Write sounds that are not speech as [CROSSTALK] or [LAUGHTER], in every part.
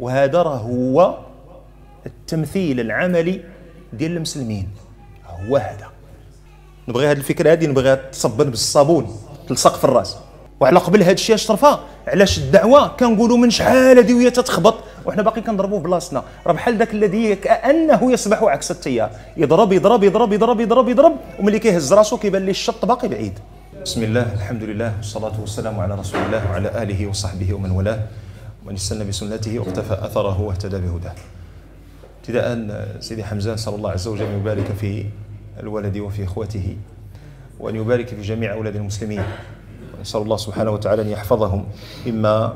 وهذا راه هو التمثيل العملي ديال المسلمين. هو هذا. نبغي هذه الفكرة هذه نبغيها تصبن بالصابون تلصق في الراس. وعلى قبل هذا الشيء اشرفها علاش الدعوة؟ كنقولوا من شحال هذه وهي تتخبط؟ وحنا باقي كنضربوا في بلاصتنا. راه بحال ذاك الذي كأنه يسبح عكس التيار. يضرب يضرب يضرب يضرب يضرب يضرب وملي كيهز راسو كيبان ليه الشط باقي بعيد. بسم الله الحمد لله والصلاة والسلام على رسول الله وعلى آله وصحبه ومن والاه. ومن استنى بسنته واقتفى أثره واهتدى بهداه. ابتداء سيدي حمزة نسأل الله عز وجل أن يبارك في الولد وفي إخوته وأن يبارك في جميع أولاد المسلمين ونسأل الله سبحانه وتعالى أن يحفظهم مما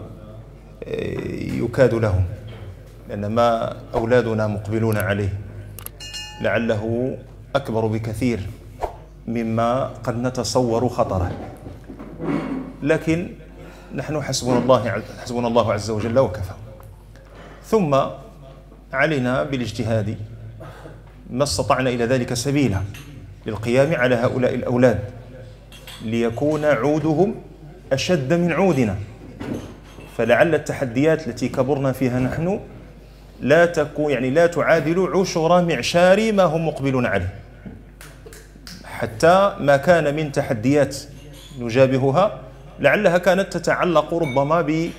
يكاد لهم لأن ما أولادنا مقبلون عليه لعله أكبر بكثير مما قد نتصور خطره. لكن نحن حسبنا الله حسبنا الله عز وجل وكفى. ثم علينا بالاجتهاد. ما استطعنا إلى ذلك سبيلا للقيام على هؤلاء الأولاد ليكون عودهم أشد من عودنا. فلعل التحديات التي كبرنا فيها نحن لا تكون يعني لا تعادل عشر معشار ما هم مقبلون عليه. حتى ما كان من تحديات نجابهها لعلها كانت تتعلق ربما ب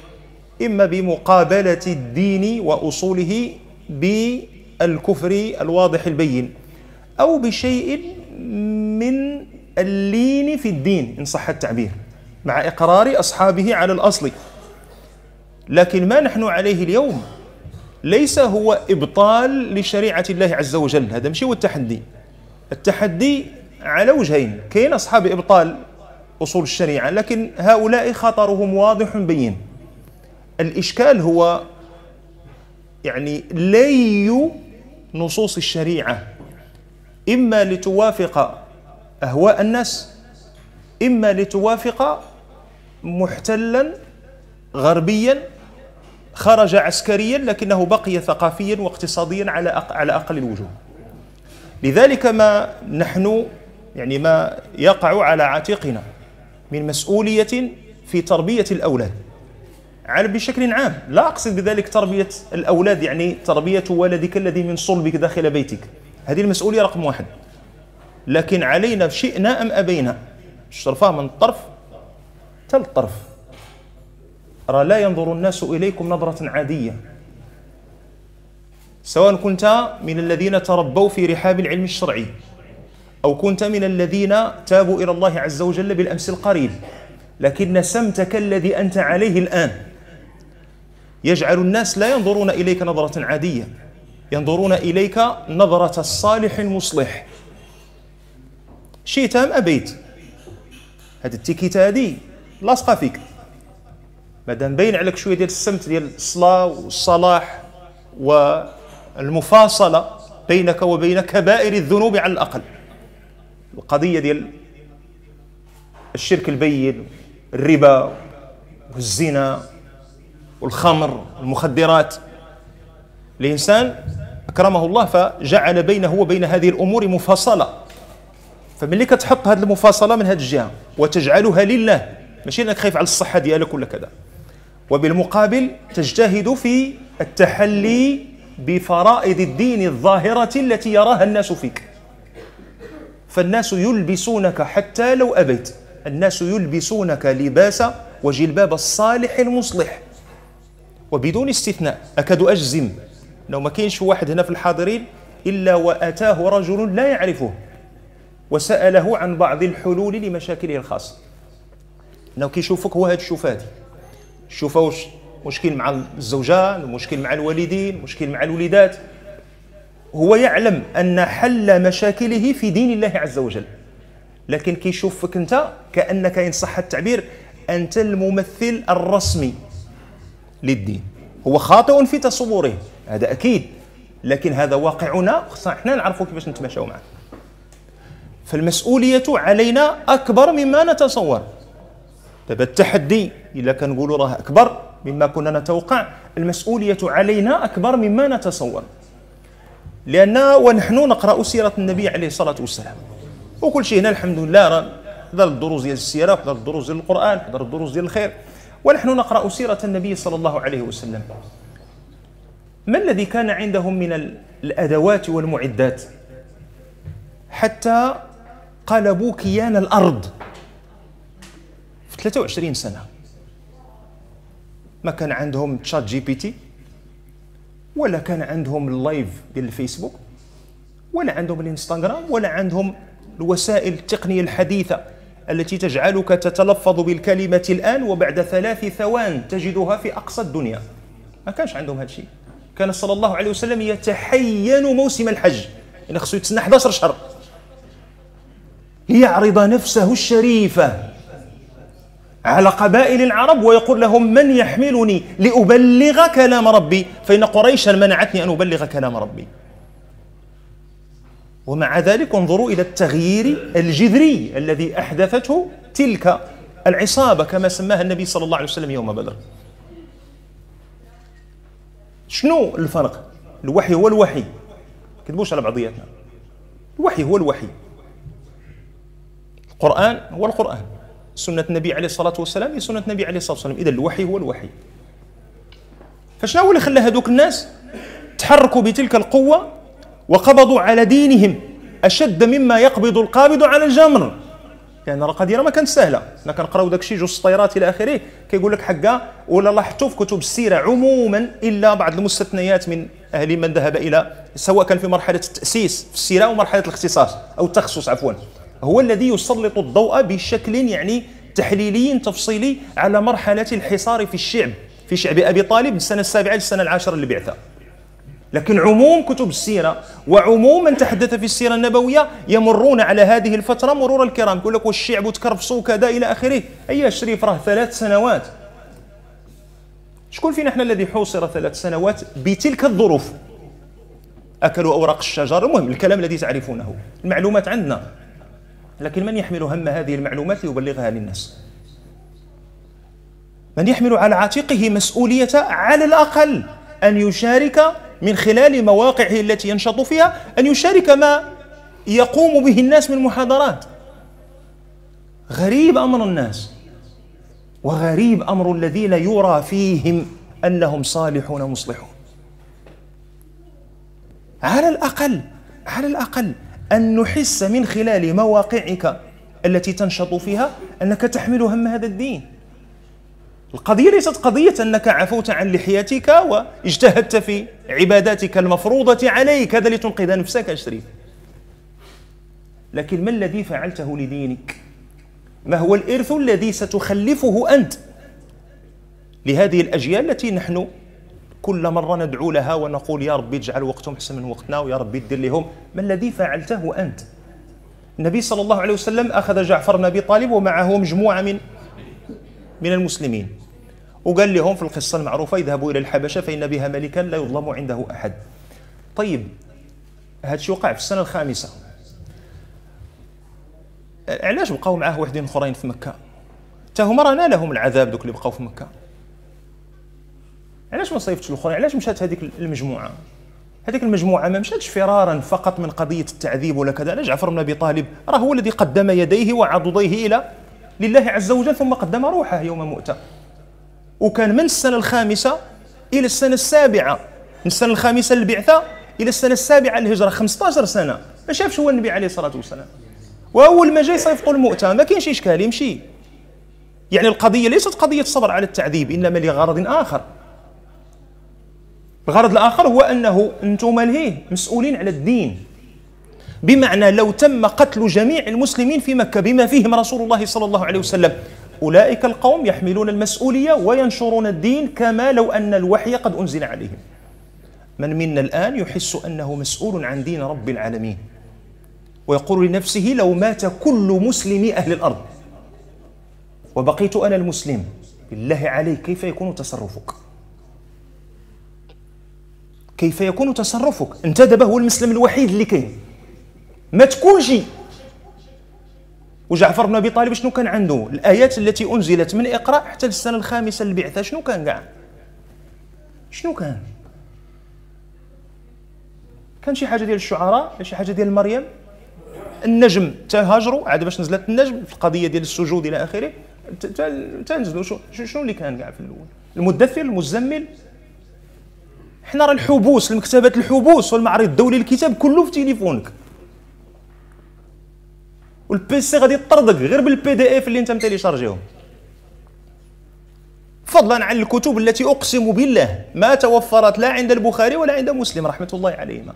إما بمقابلة الدين وأصوله بالكفر الواضح البين أو بشيء من اللين في الدين إن صح التعبير مع إقرار أصحابه على الأصل. لكن ما نحن عليه اليوم ليس هو إبطال لشريعة الله عز وجل هذا مش هو التحدي التحدي على وجهين كاين أصحاب إبطال أصول الشريعة لكن هؤلاء خطرهم واضح بين الإشكال هو يعني لي نصوص الشريعة إما لتوافق أهواء الناس إما لتوافق محتلا غربيا خرج عسكريا لكنه بقي ثقافيا واقتصاديا على على أقل الوجوه. لذلك ما نحن يعني ما يقع على عاتقنا من مسؤولية في تربية الأولاد. على بشكل عام، لا أقصد بذلك تربية الأولاد يعني تربية ولدك الذي من صلبك داخل بيتك. هذه المسؤولية رقم واحد. لكن علينا شئنا أم أبينا الشرفاء من طرف تل طرف راه لا ينظر الناس إليكم نظرة عادية سواء كنت من الذين تربوا في رحاب العلم الشرعي أو كنت من الذين تابوا إلى الله عز وجل بالأمس القريب لكن سمتك الذي أنت عليه الآن. يجعل الناس لا ينظرون إليك نظرة عادية ينظرون إليك نظرة الصالح المصلح. شئت أم أبيت؟ هذه التيكيتة هذه لاصقة فيك. مادام باين عليك شوية ديال السمت ديال الصلاة والصلاح والمفاصلة بينك وبين كبائر الذنوب على الأقل. القضية ديال الشرك البين الربا والزنا والخمر والمخدرات الإنسان أكرمه الله فجعل بينه وبين هذه الأمور مفاصلة. فملي كتحط هذه المفاصلة من هذه الجهة وتجعلها لله ماشي انك خايف على الصحة ديالك ولا كذا. وبالمقابل تجتهد في التحلي بفرائض الدين الظاهرة التي يراها الناس فيك. فالناس يلبسونك حتى لو أبيت. الناس يلبسونك لباس وجلباب الصالح المصلح. وبدون استثناء أكاد أجزم. لو ما كاينش واحد هنا في الحاضرين إلا وأتاه رجل لا يعرفه. وسأله عن بعض الحلول لمشاكله الخاصة انه كيشوفك هو هذا الشوفاتي شوفوا واش مشكل مع الزوجان مشكل مع الوالدين مشكل مع الوليدات. هو يعلم أن حل مشاكله في دين الله عز وجل. لكن كيشوفك أنت كأنك إن صح التعبير أنت الممثل الرسمي للدين. هو خاطئ في تصوره هذا أكيد. لكن هذا واقعنا خصنا إحنا نعرفوا كيفاش نتماشاو معه. فالمسؤولية علينا أكبر مما نتصور. دابا التحدي إلا كنقولوا راه أكبر مما كنا نتوقع. المسؤولية علينا أكبر مما نتصور. لأن ونحن نقرأ سيرة النبي عليه الصلاة والسلام. وكل شيء هنا الحمد لله راه حضر الدروس ديال السيرة حضر الدروس ديال القرآن حضر الدروس ديال الخير. ونحن نقرأ سيرة النبي صلى الله عليه وسلم. ما الذي كان عندهم من الأدوات والمعدات؟ حتى قلبوا كيان الأرض. في 23 سنة. ما كان عندهم ChatGPT ولا كان عندهم ال live ديال الفيسبوك ولا عندهم الإنستغرام ولا عندهم الوسائل التقنية الحديثة التي تجعلك تتلفظ بالكلمة الآن وبعد ثلاث ثوان تجدها في أقصى الدنيا. ما كانش عندهم هذا الشيء. كان صلى الله عليه وسلم يتحين موسم الحج. يعني خصو يتسنى 11 شهر. ليعرض نفسه الشريفة على قبائل العرب ويقول لهم من يحملني لأبلغ كلام ربي؟ فإن قريشا منعتني أن أبلغ كلام ربي. ومع ذلك انظروا إلى التغيير الجذري الذي أحدثته تلك العصابة كما سماها النبي صلى الله عليه وسلم يوم بدر. شنو الفرق؟ الوحي هو الوحي. كذبوش على بعضياتنا. الوحي هو الوحي. القرآن هو القرآن. سنة النبي عليه الصلاة والسلام هي سنة النبي عليه الصلاة والسلام. إذا الوحي هو الوحي. فشنو هو اللي خلى هذوك الناس تحركوا بتلك القوة وقبضوا على دينهم أشد مما يقبض القابض على الجمر. لأن يعني القضية ما كانت سهلة. حنا كنقراو داك الشيء جوج سطيرات إلى آخره كيقول لك حقا ولا لاحظتوا في كتب السيرة عموما إلا بعض المستثنيات من أهل من ذهب إلى سواء كان في مرحلة التأسيس في السيرة أو مرحلة الاختصاص أو التخصص عفوا. هو الذي يسلط الضوء بشكل يعني تحليلي تفصيلي على مرحلة الحصار في الشعب في شعب أبي طالب السنة السابعة للسنة العاشرة للبعثة لكن عموم كتب السيرة وعموم من تحدث في السيرة النبوية يمرون على هذه الفترة مرور الكرام يقول لك والشعب تكرفصوا كذا إلى آخره. أي شريف راه ثلاث سنوات. شكون فينا إحنا الذي حوصر ثلاث سنوات بتلك الظروف؟ أكلوا أوراق الشجر. المهم الكلام الذي تعرفونه. المعلومات عندنا. لكن من يحمل هم هذه المعلومات ليبلغها للناس؟ من يحمل على عاتقه مسؤولية على الأقل أن يشارك من خلال مواقعه التي ينشط فيها أن يشارك ما يقوم به الناس من محاضرات. غريب أمر الناس وغريب أمر الذين يرى فيهم أنهم صالحون مصلحون. على الأقل على الأقل أن نحس من خلال مواقعك التي تنشط فيها أنك تحمل هم هذا الدين. القضية ليست قضية أنك عفوت عن لحيتك واجتهدت في عباداتك المفروضة عليك. هذا لتنقذ نفسك أشريف. لكن ما الذي فعلته لدينك؟ ما هو الإرث الذي ستخلفه أنت لهذه الأجيال التي نحن كل مرة ندعو لها ونقول يا ربي اجعل وقتهم أحسن من وقتنا ويا ربي دير لهم ما الذي فعلته أنت. النبي صلى الله عليه وسلم أخذ جعفر بن أبي طالب ومعه مجموعة من من المسلمين وقال لهم في القصة المعروفة اذهبوا إلى الحبشة فإن بها ملكا لا يظلم عنده أحد. طيب هذا الشيء وقع في السنة الخامسة. علاش بقاو معاه وحدين أخرين في مكة؟ حتى هما راه نالهم العذاب دوك اللي بقاو في مكة. علاش ما صيفتش الاخرين علاش مشات هذيك المجموعة؟ هذيك المجموعة ما مشاتش فرارا فقط من قضية التعذيب ولا كذا لا جعفر بن أبي طالب راه هو الذي قدم يديه وعضديه إلى لله عز وجل ثم قدم روحه يوم مؤتة. وكان من السنة الخامسة إلى السنة السابعة من السنة الخامسة للبعثة إلى السنة السابعة للهجرة 15 سنة. ما شافش هو النبي عليه الصلاة والسلام. وأول ما جاي صيفطوا المؤتة ما كاينش اشكال يمشي. يعني القضية ليست قضية صبر على التعذيب إنما لغرض آخر. الغرض الآخر هو أنه أنتم لهيه مسؤولين على الدين. بمعنى لو تم قتل جميع المسلمين في مكة بما فيهم رسول الله صلى الله عليه وسلم أولئك القوم يحملون المسؤولية وينشرون الدين كما لو أن الوحي قد أنزل عليهم. من منا الآن يحس أنه مسؤول عن دين رب العالمين ويقول لنفسه لو مات كل مسلم أهل الأرض. وبقيت أنا المسلم بالله عليك كيف يكون تصرفك؟ كيف يكون تصرفك؟ انت دابا هو المسلم الوحيد اللي كاين ما تكونش. وجعفر بن أبي طالب شنو كان عنده؟ الآيات التي أنزلت من إقرأ حتى للسنة الخامسة للبعثة شنو كان كاع شنو كان؟ كان شي حاجة ديال الشعراء شي حاجة ديال مريم؟ النجم تهاجروا عاد باش نزلت النجم في القضية ديال السجود إلى آخره. تنزلوا شنو اللي كان كاع في الأول؟ المدثر المزمل؟ حنا راه الحبوس المكتبات الحبوس والمعرض الدولي للكتاب كله في تليفونك. وال PC غادي يطردك غير بال PDF اللي انت م télécharger هم. فضلا عن الكتب التي أقسم بالله ما توفرت لا عند البخاري ولا عند مسلم رحمة الله عليهما.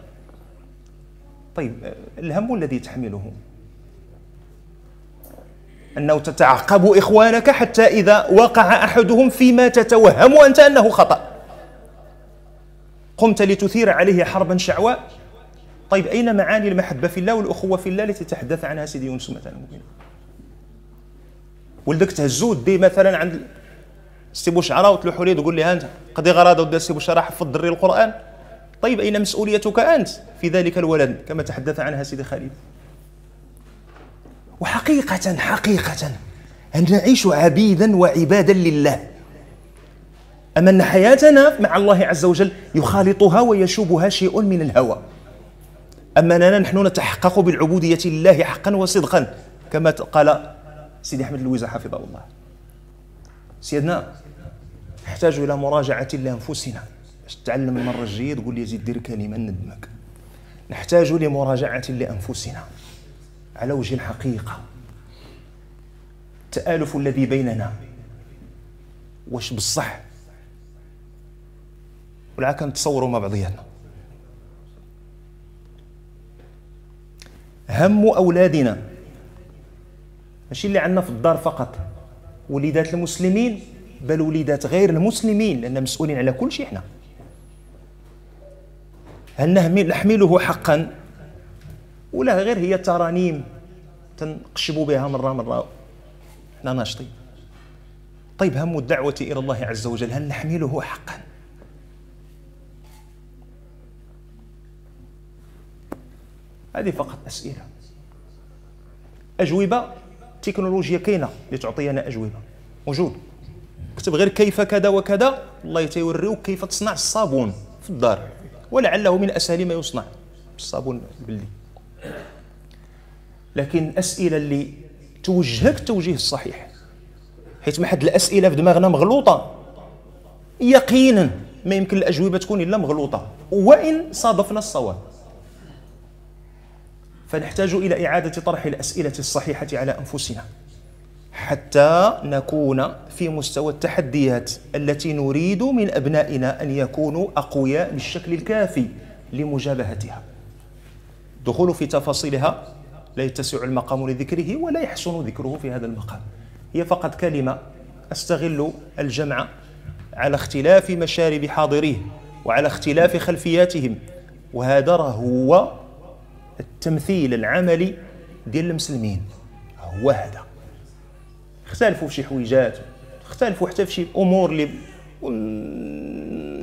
طيب الهم الذي تحمله أنه تتعقب إخوانك حتى إذا وقع أحدهم فيما تتوهم انت أنه خطأ. قمت لتثير عليه حربا شعواء طيب أين معاني المحبة في الله والأخوة في الله التي تحدث عنها سيدي يونس مثلا؟ ولدك تهزو دي مثلا عند سي بوشعره وتلوحوا ليه تقول لي ها أنت قضي غراضه ودا سي بوشعره حفظ الدري القرآن؟ طيب أين مسؤوليتك أنت في ذلك الولد؟ كما تحدث عنها سيدي خالد. وحقيقة حقيقة أن نعيش عبيدا وعبادا لله. أما أن حياتنا مع الله عز وجل يخالطها ويشوبها شيء من الهوى؟ أما أننا نحن نتحقق بالعبودية لله حقا وصدقا؟ كما قال سيدي أحمد الويزة حفظه الله. سيدنا نحتاج إلى مراجعة لأنفسنا. باش تتعلم المرة الجاية تقول لي زيد دير كلمة ندمك. نحتاج لمراجعة لأنفسنا. على وجه الحقيقة التآلف الذي بيننا واش بالصح ولا كنتصوروا مع بعضياتنا. هم أولادنا. ماشي اللي عندنا في الدار فقط. وليدات المسلمين بل وليدات غير المسلمين لأن مسؤولين على كل شيء إحنا. هل نحمله حقا؟ ولا غير هي ترانيم تنقشبوا بها مرة مرة. إحنا ناشطين. طيب هم الدعوة إلى الله عز وجل هل نحمله حقا؟ هذه فقط أسئلة. أجوبة تكنولوجيا كاينة اللي أجوبة. موجود. كتب غير كيف كذا وكذا الله تيوريوك كيف تصنع الصابون في الدار. ولعله من أسهل ما يصنع. الصابون البلدي لكن الأسئلة اللي توجهك التوجيه الصحيح. حيث ما حد الأسئلة في دماغنا مغلوطة. يقينا ما يمكن الأجوبة تكون إلا مغلوطة. وإن صادفنا الصواب. فنحتاج إلى إعادة طرح الأسئلة الصحيحة على أنفسنا. حتى نكون في مستوى التحديات التي نريد من أبنائنا أن يكونوا أقوياء بالشكل الكافي لمجابهتها. الدخول في تفاصيلها لا يتسع المقام لذكره ولا يحسن ذكره في هذا المقام. هي فقط كلمة أستغل الجمع على اختلاف مشارب حاضريه وعلى اختلاف خلفياتهم. وهذا هو التمثيل العملي ديال المسلمين. هو هذا. اختلفوا في شي حويجات اختلفوا حتى في شي أمور اللي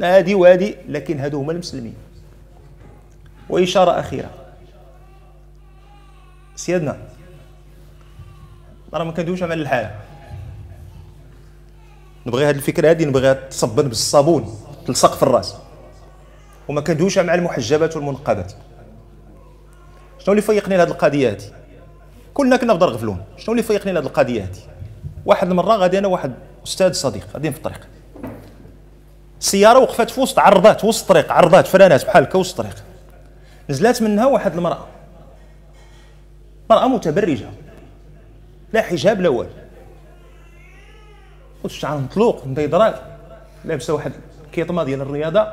هذه وهذه لكن هادو هما المسلمين. وإشارة أخيرة. سيادنا راه ما كندويش على الحال. نبغي هذه الفكرة هذه نبغيها تصبن بالصابون تلصق في الراس. وما كندويش مع المحجبات والمنقبات. شنو اللي فيقني لهذه القضية هذه كلنا كنا في دار غفلون شنو اللي فيقني لهذه القضية هذه واحد المرة غادي أنا واحد أستاذ صديق غاديين في الطريق. السياره وقفت في وسط عرضات وسط الطريق عرضات فرانات بحال هكا وسط الطريق نزلات منها واحد المرأة. مرأة متبرجة. لا حجاب لا والو. والشعر مطلوق مبيضرات لابسة واحد كيطمه ديال الرياضة.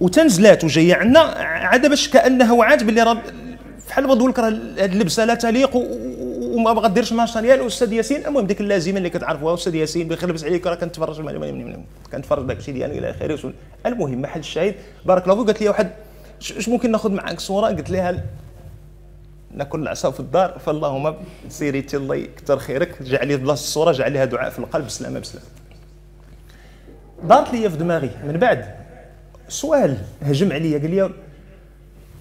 وتنزلات وجاية عندنا عاد باش كأنها وعات باللي راه بحال نقول لك راه هذه اللبسة؟ لا تليق وما ديرش ماشا ديال الاستاذ ياسين المهم ديك اللازمة اللي كتعرفوها أستاذ ياسين بخير لبس عليك راه كنتفرج. كنتفرج داك الشيء ديالي إلى آخره. المهم محل الشاهد. بارك الله فيك. قالت لي واحد اش ممكن ناخذ معك صورة؟ قلت لها ناكل العصا في الدار فاللهم سيريتي الله يكثر خيرك. جعلي بلاصة الصورة جعل لها دعاء في القلب. بسلامة بسلامة. دارت لي في دماغي. من بعد سؤال هجم عليا. قال لي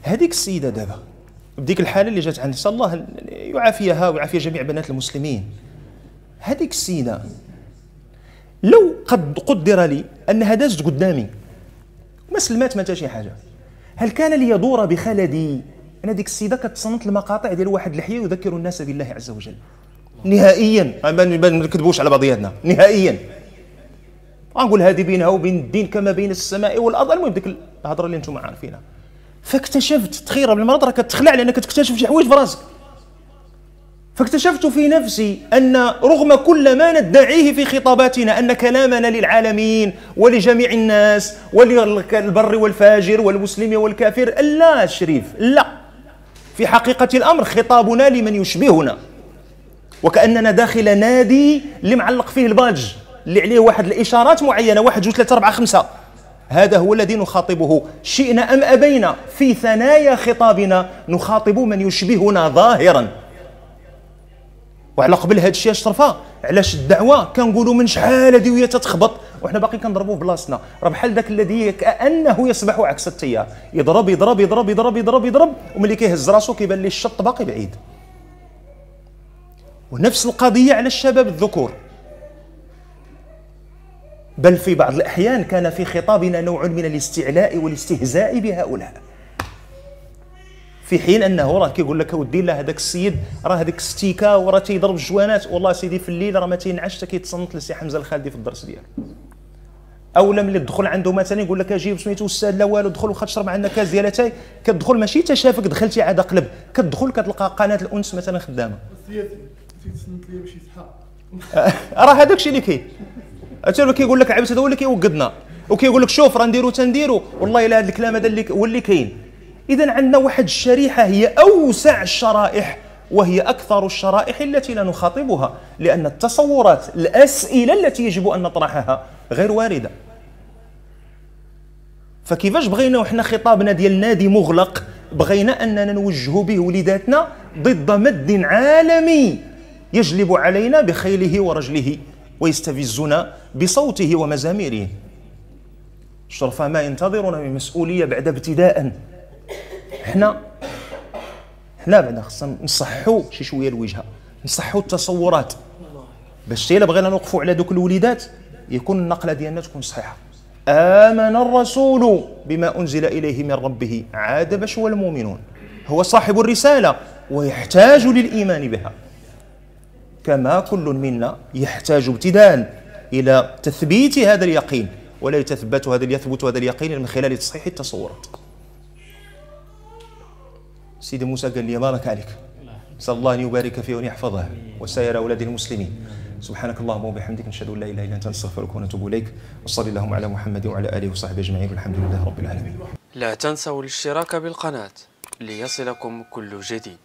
هذيك السيدة دابا بديك الحالة اللي جات عندي. الله يعافيها ويعافي جميع بنات المسلمين. هذيك السيدة لو قد قدر لي أنها دازت قدامي ما سلمات ما شي حاجة. هل كان ليدور بخلدي ان هذيك السيدة كتصنت المقاطع ديال واحد الحي يذكر الناس بالله عز وجل. نهائيا. ما نكذبوش على بعضياتنا. نهائيا. غنقول هذه بينها وبين الدين كما بين السماء والأرض. المهم ديك الهضرة اللي أنتم عارفينها. فاكتشفت تخيل قبل المرض راه كتخلع لأنك تكتشف شي حوايج في راسك. فاكتشفت في نفسي أن رغم كل ما ندعيه في خطاباتنا أن كلامنا للعالمين ولجميع الناس وللبر والفاجر والمسلم والكافر لا شريف لا. في حقيقة الأمر خطابنا لمن يشبهنا. وكأننا داخل نادي اللي معلق فيه الباج اللي عليه واحد الإشارات معينة واحد جوج ثلاثة أربعة خمسة. هذا هو الذي نخاطبه. شئنا أم أبينا؟ في ثنايا خطابنا نخاطب من يشبهنا ظاهرا. وعلى قبل هذا الشيء اشرفا علاش الدعوة؟ كنقولوا من شحال هذه وهي تتخبط؟ وحنا باقي كنضربوا بلاصتنا. راه بحال ذاك الذي كأنه يسبح عكس التيار يضرب يضرب يضرب يضرب يضرب يضرب وملي كيهز راسو كيبان ليه الشط باقي بعيد. ونفس القضية على الشباب الذكور. بل في بعض الأحيان كان في خطابنا نوع من الاستعلاء والاستهزاء بهؤلاء. في حين أنه راه كيقول لك أودي لا هذاك السيد راه هذيك الستيكه وراه تيضرب الجوانات والله سيدي في الليل راه ما تينعش حتى كيتصنت لسي حمزة الخالدي في الدرس ديالو أو ملي تدخل عنده مثلا يقول لك أجي سميتو أستاذ لا والو دخل وخا تشرب عندنا كاس ديال أتاي. كتدخل ماشي تشافك دخلتي عاد قلب كتدخل كتلقى قناة الأنس مثلا خدامة. [LAUGHS] راه هذاك الشيء اللي كاين. حتى كيقول لك عبس هذا هو اللي كيوقدنا وكيقول لك شوف راه نديرو تنديرو. والله الا هذا الكلام هذا اللي هو اللي كاين. اذا عندنا واحد الشريحة هي أوسع الشرائح وهي أكثر الشرائح التي لا نخاطبها لأن التصورات الأسئلة التي يجب أن نطرحها غير واردة. فكيفاش بغينا وحنا خطابنا ديال نادي مغلق بغينا أننا نوجه به وليداتنا ضد مد عالمي يجلب علينا بخيله ورجله. ويستفزنا بصوته ومزاميره. الشرفاء ما ينتظرون من مسؤولية بعد ابتداء. حنا حنا بعدا خصنا نصحوا شي شوية الوجهه نصحوا التصورات. باش إلا بغينا نوقفوا على دوك الوليدات يكون النقلة ديالنا تكون صحيحة. آمن الرسول بما أنزل إليه من ربه. عاد باش هو المؤمنون. هو صاحب الرسالة ويحتاج للإيمان بها. كما كل منا يحتاج ابتداء إلى تثبيت هذا اليقين ولا يتثبت هذا يثبت هذا اليقين من خلال تصحيح التصورات. سيدي موسى قال لي بارك عليك. نسال الله ان يبارك فيه وان يحفظه وسائر أولاد المسلمين. سبحانك اللهم وبحمدك نشهد أن لا إله إلا أنت نستغفرك ونتوب إليك وصلي اللهم على محمد وعلى آله وصحبه أجمعين والحمد لله رب العالمين. لا تنسوا الاشتراك بالقناة ليصلكم كل جديد.